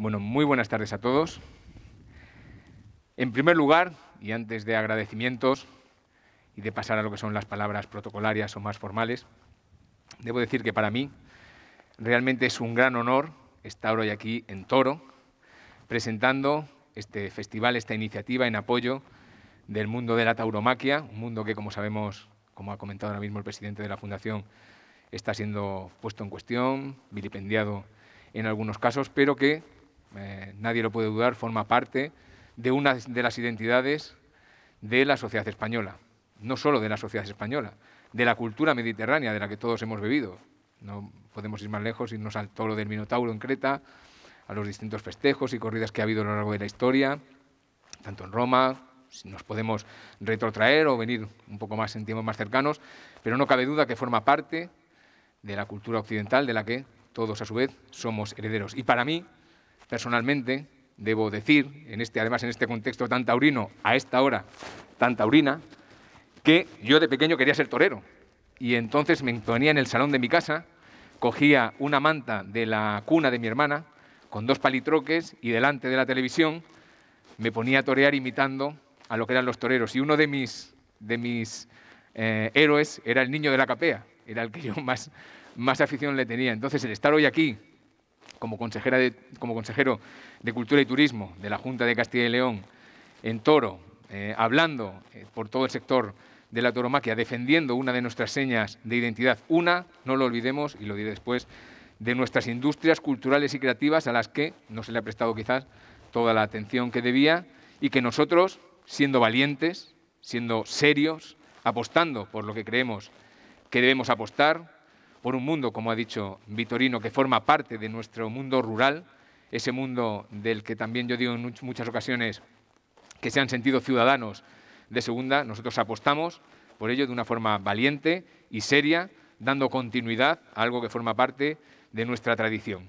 Bueno, muy buenas tardes a todos. En primer lugar, y antes de agradecimientos y de pasar a lo que son las palabras protocolarias o más formales, debo decir que para mí realmente es un gran honor estar hoy aquí en Toro presentando este festival, esta iniciativa en apoyo del mundo de la tauromaquia, un mundo que, como sabemos, como ha comentado ahora mismo el presidente de la Fundación, está siendo puesto en cuestión, vilipendiado en algunos casos, pero que, eh, nadie lo puede dudar, forma parte de una de las identidades de la sociedad española, no solo de la sociedad española, de la cultura mediterránea de la que todos hemos bebido. No podemos ir más lejos, irnos al toro del Minotauro en Creta, a los distintos festejos y corridas que ha habido a lo largo de la historia, tanto en Roma, nos podemos retrotraer o venir un poco más en tiempos más cercanos, pero no cabe duda que forma parte de la cultura occidental de la que todos a su vez somos herederos. Y para mí, personalmente, debo decir, en este, además en este contexto tan taurino, a esta hora tan taurina, que yo de pequeño quería ser torero. Y entonces me ponía en el salón de mi casa, cogía una manta de la cuna de mi hermana, con dos palitroques, y delante de la televisión me ponía a torear imitando a lo que eran los toreros. Y uno de mis, de mis eh, héroes era el niño de la capea, era el que yo más, más afición le tenía. Entonces, el estar hoy aquí como, consejera como consejero de Cultura y Turismo de la Junta de Castilla y León en Toro, eh, hablando eh, por todo el sector de la tauromaquia, defendiendo una de nuestras señas de identidad, una, no lo olvidemos, y lo diré después, de nuestras industrias culturales y creativas a las que no se le ha prestado quizás toda la atención que debía y que nosotros, siendo valientes, siendo serios, apostando por lo que creemos que debemos apostar, por un mundo, como ha dicho Vitorino, que forma parte de nuestro mundo rural, ese mundo del que también yo digo en muchas ocasiones que se han sentido ciudadanos de segunda, nosotros apostamos por ello de una forma valiente y seria, dando continuidad a algo que forma parte de nuestra tradición.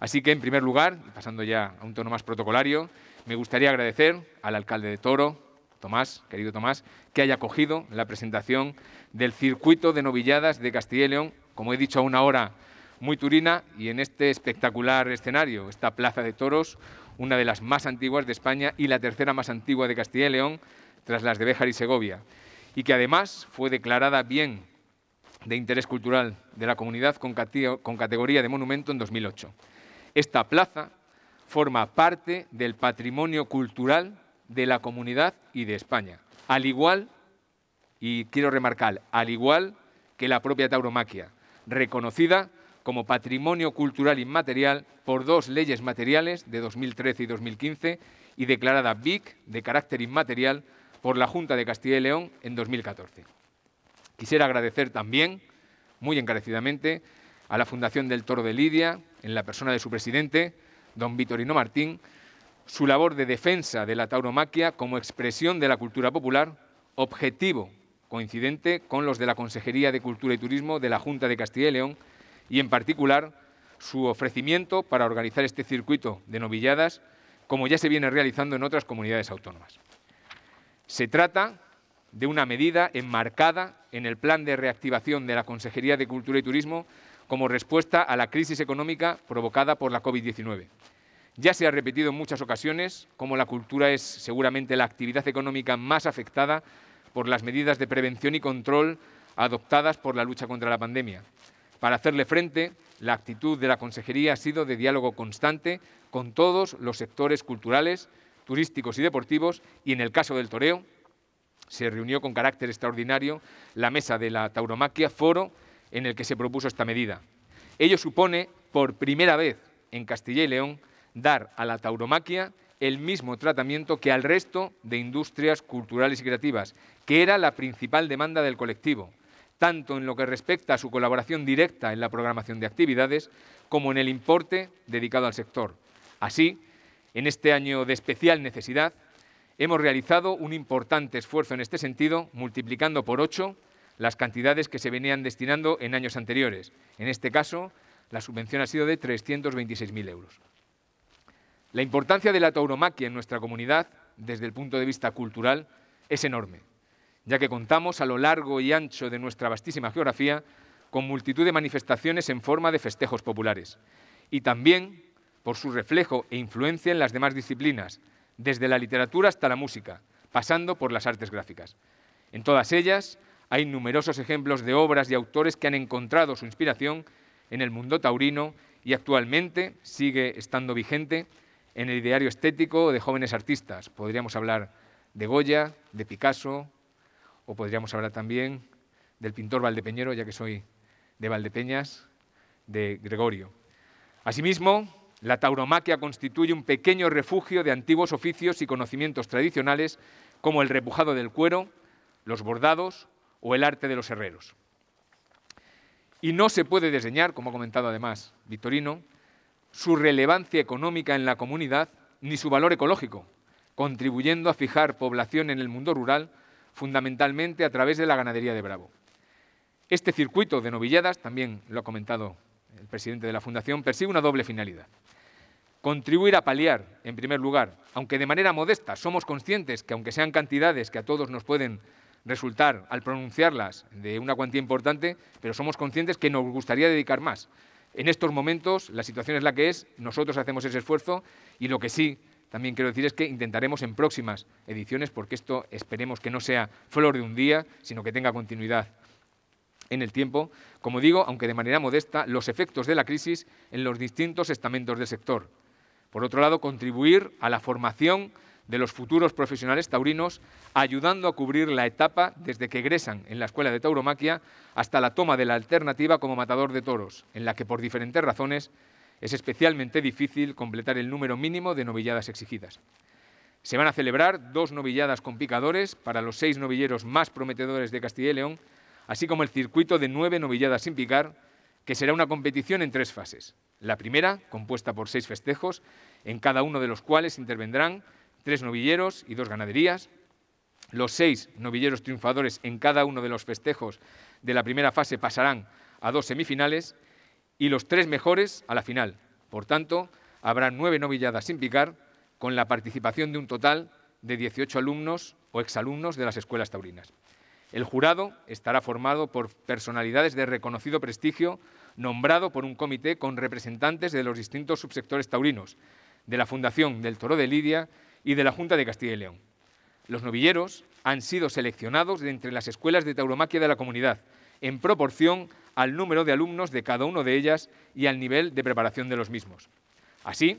Así que, en primer lugar, pasando ya a un tono más protocolario, me gustaría agradecer al alcalde de Toro, Tomás, querido Tomás, que haya acogido la presentación del circuito de novilladas de Castilla y León como he dicho, a una hora muy turina y en este espectacular escenario, esta Plaza de Toros, una de las más antiguas de España y la tercera más antigua de Castilla y León, tras las de Béjar y Segovia, y que además fue declarada bien de interés cultural de la comunidad con, categoría de monumento en 2008. Esta plaza forma parte del patrimonio cultural de la comunidad y de España, al igual, y quiero remarcar, al igual que la propia tauromaquia, reconocida como patrimonio cultural inmaterial por dos leyes materiales de 2013 y 2015 y declarada BIC de carácter inmaterial por la Junta de Castilla y León en 2014. Quisiera agradecer también, muy encarecidamente, a la Fundación del Toro de Lidia, en la persona de su presidente, don Vitorino Martín, su labor de defensa de la tauromaquia como expresión de la cultura popular, objetivo coincidente con los de la Consejería de Cultura y Turismo de la Junta de Castilla y León y, en particular, su ofrecimiento para organizar este circuito de novilladas, como ya se viene realizando en otras comunidades autónomas. Se trata de una medida enmarcada en el plan de reactivación de la Consejería de Cultura y Turismo como respuesta a la crisis económica provocada por la COVID-19. Ya se ha repetido en muchas ocasiones cómo la cultura es seguramente la actividad económica más afectada por las medidas de prevención y control adoptadas por la lucha contra la pandemia. Para hacerle frente, la actitud de la Consejería ha sido de diálogo constante con todos los sectores culturales, turísticos y deportivos y, en el caso del toreo, se reunió con carácter extraordinario la mesa de la tauromaquia, foro en el que se propuso esta medida. Ello supone, por primera vez en Castilla y León, dar a la tauromaquia el mismo tratamiento que al resto de industrias culturales y creativas, que era la principal demanda del colectivo, tanto en lo que respecta a su colaboración directa en la programación de actividades como en el importe dedicado al sector. Así, en este año de especial necesidad, hemos realizado un importante esfuerzo en este sentido, multiplicando por ocho las cantidades que se venían destinando en años anteriores. En este caso, la subvención ha sido de 326.000 euros. La importancia de la tauromaquia en nuestra comunidad, desde el punto de vista cultural, es enorme, ya que contamos a lo largo y ancho de nuestra vastísima geografía con multitud de manifestaciones en forma de festejos populares y también por su reflejo e influencia en las demás disciplinas, desde la literatura hasta la música, pasando por las artes gráficas. En todas ellas hay numerosos ejemplos de obras y autores que han encontrado su inspiración en el mundo taurino y actualmente sigue estando vigente en el ideario estético de jóvenes artistas. Podríamos hablar de Goya, de Picasso, o podríamos hablar también del pintor Valdepeñero, ya que soy de Valdepeñas, de Gregorio. Asimismo, la tauromaquia constituye un pequeño refugio de antiguos oficios y conocimientos tradicionales como el repujado del cuero, los bordados o el arte de los herreros. Y no se puede diseñar, como ha comentado además Victorino, su relevancia económica en la comunidad ni su valor ecológico, contribuyendo a fijar población en el mundo rural fundamentalmente a través de la ganadería de Bravo. Este circuito de novilladas, también lo ha comentado el presidente de la Fundación, persigue una doble finalidad. Contribuir a paliar, en primer lugar, aunque de manera modesta, somos conscientes que aunque sean cantidades que a todos nos pueden resultar al pronunciarlas de una cuantía importante, pero somos conscientes que nos gustaría dedicar más. En estos momentos la situación es la que es, nosotros hacemos ese esfuerzo y lo que sí también quiero decir es que intentaremos en próximas ediciones, porque esto esperemos que no sea flor de un día, sino que tenga continuidad en el tiempo, como digo, aunque de manera modesta, los efectos de la crisis en los distintos estamentos del sector. Por otro lado, contribuir a la formación de los futuros profesionales taurinos, ayudando a cubrir la etapa desde que egresan en la escuela de tauromaquia hasta la toma de la alternativa como matador de toros, en la que por diferentes razones es especialmente difícil completar el número mínimo de novilladas exigidas. Se van a celebrar dos novilladas con picadores para los seis novilleros más prometedores de Castilla y León, así como el circuito de nueve novilladas sin picar, que será una competición en tres fases. La primera, compuesta por seis festejos, en cada uno de los cuales intervendrán tres novilleros y dos ganaderías. Los seis novilleros triunfadores en cada uno de los festejos de la primera fase pasarán a dos semifinales y los tres mejores a la final. Por tanto, habrá nueve novilladas sin picar, con la participación de un total de 18 alumnos o exalumnos de las escuelas taurinas. El jurado estará formado por personalidades de reconocido prestigio, nombrado por un comité con representantes de los distintos subsectores taurinos, de la Fundación del Toro de Lidia y de la Junta de Castilla y León. Los novilleros han sido seleccionados de entre las escuelas de tauromaquia de la comunidad, en proporción al número de alumnos de cada uno de ellas y al nivel de preparación de los mismos. Así,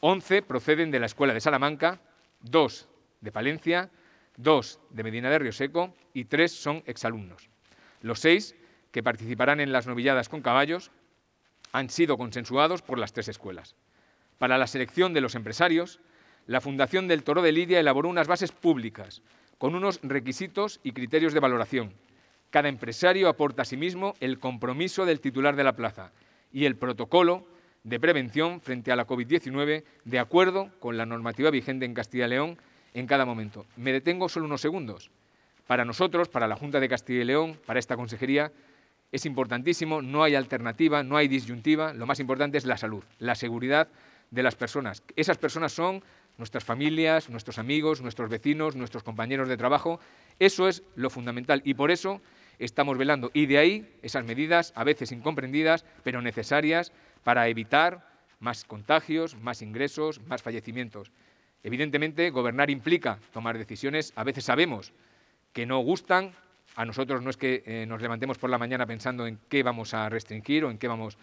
11 proceden de la Escuela de Salamanca, 2 de Palencia, 2 de Medina de Rioseco y 3 son exalumnos. Los seis que participarán en las novilladas con caballos han sido consensuados por las tres escuelas. Para la selección de los empresarios, la Fundación del Toro de Lidia elaboró unas bases públicas con unos requisitos y criterios de valoración cada empresario aporta asimismo el compromiso del titular de la plaza y el protocolo de prevención frente a la COVID-19 de acuerdo con la normativa vigente en Castilla y León en cada momento. Me detengo solo unos segundos. Para nosotros, para la Junta de Castilla y León, para esta consejería, es importantísimo, no hay alternativa, no hay disyuntiva, lo más importante es la salud, la seguridad de las personas. Esas personas son nuestras familias, nuestros amigos, nuestros vecinos, nuestros compañeros de trabajo. Eso es lo fundamental y por eso estamos velando. Y de ahí esas medidas, a veces incomprendidas, pero necesarias para evitar más contagios, más ingresos, más fallecimientos. Evidentemente, gobernar implica tomar decisiones. A veces sabemos que no gustan. A nosotros no es que eh, nos levantemos por la mañana pensando en qué vamos a restringir o en qué vamos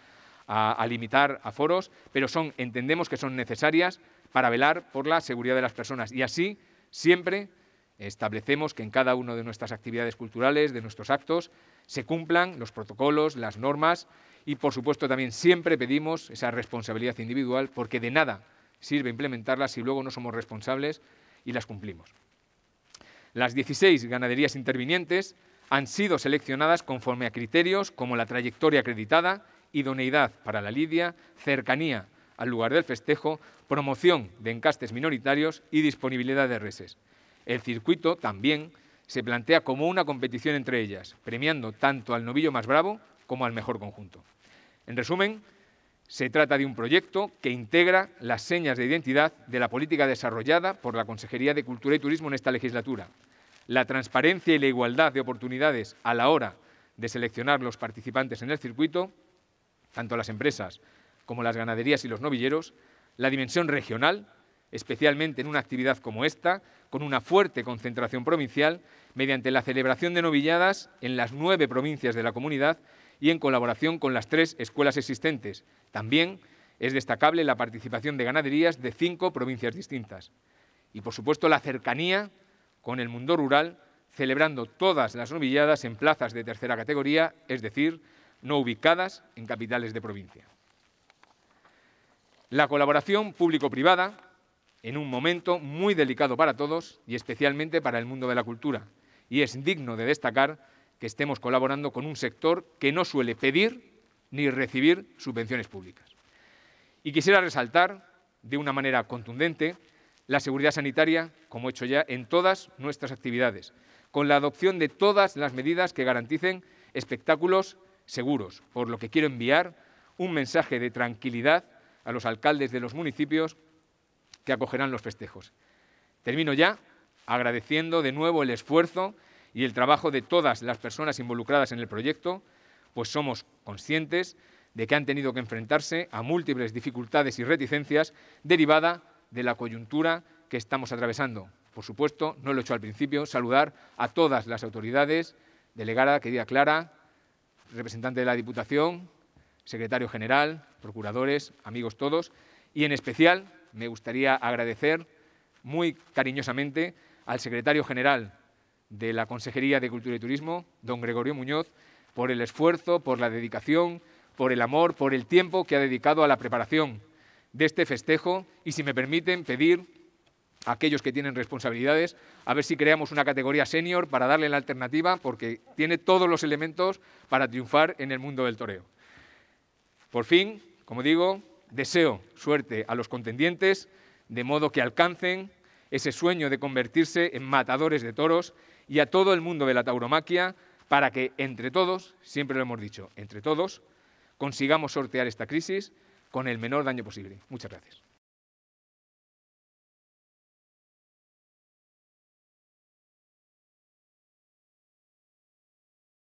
a, a limitar aforos, pero son, entendemos que son necesarias para velar por la seguridad de las personas. Y así, siempre establecemos que en cada una de nuestras actividades culturales, de nuestros actos, se cumplan los protocolos, las normas y, por supuesto, también siempre pedimos esa responsabilidad individual porque de nada sirve implementarlas si luego no somos responsables y las cumplimos. Las 16 ganaderías intervinientes han sido seleccionadas conforme a criterios como la trayectoria acreditada, idoneidad para la lidia, cercanía al lugar del festejo, promoción de encastes minoritarios y disponibilidad de reses. El circuito también se plantea como una competición entre ellas, premiando tanto al novillo más bravo como al mejor conjunto. En resumen, se trata de un proyecto que integra las señas de identidad de la política desarrollada por la Consejería de Cultura y Turismo en esta legislatura. La transparencia y la igualdad de oportunidades a la hora de seleccionar los participantes en el circuito, tanto las empresas como las ganaderías y los novilleros, la dimensión regional, especialmente en una actividad como esta, con una fuerte concentración provincial, mediante la celebración de novilladas en las nueve provincias de la comunidad y en colaboración con las tres escuelas existentes. También es destacable la participación de ganaderías de cinco provincias distintas. Y, por supuesto, la cercanía con el mundo rural, celebrando todas las novilladas en plazas de tercera categoría, es decir, no ubicadas en capitales de provincia. La colaboración público-privada, en un momento muy delicado para todos y especialmente para el mundo de la cultura. Y es digno de destacar que estemos colaborando con un sector que no suele pedir ni recibir subvenciones públicas. Y quisiera resaltar, de una manera contundente, la seguridad sanitaria, como he hecho ya, en todas nuestras actividades, con la adopción de todas las medidas que garanticen espectáculos seguros, por lo que quiero enviar un mensaje de tranquilidad a los alcaldes de los municipios que acogerán los festejos. Termino ya agradeciendo de nuevo el esfuerzo y el trabajo de todas las personas involucradas en el proyecto, pues somos conscientes de que han tenido que enfrentarse a múltiples dificultades y reticencias derivada de la coyuntura que estamos atravesando. Por supuesto, no lo he hecho al principio, saludar a todas las autoridades, delegada, querida Clara, representante de la Diputación, secretario general, procuradores, amigos todos, y en especial me gustaría agradecer muy cariñosamente al secretario general de la Consejería de Cultura y Turismo, don Gregorio Muñoz, por el esfuerzo, por la dedicación, por el amor, por el tiempo que ha dedicado a la preparación de este festejo. Y, si me permiten, pedir aquellos que tienen responsabilidades a ver si creamos una categoría senior para darle la alternativa, porque tiene todos los elementos para triunfar en el mundo del toreo. Por fin, como digo, deseo suerte a los contendientes, de modo que alcancen ese sueño de convertirse en matadores de toros y a todo el mundo de la tauromaquia para que entre todos, siempre lo hemos dicho, entre todos, consigamos sortear esta crisis con el menor daño posible. Muchas gracias.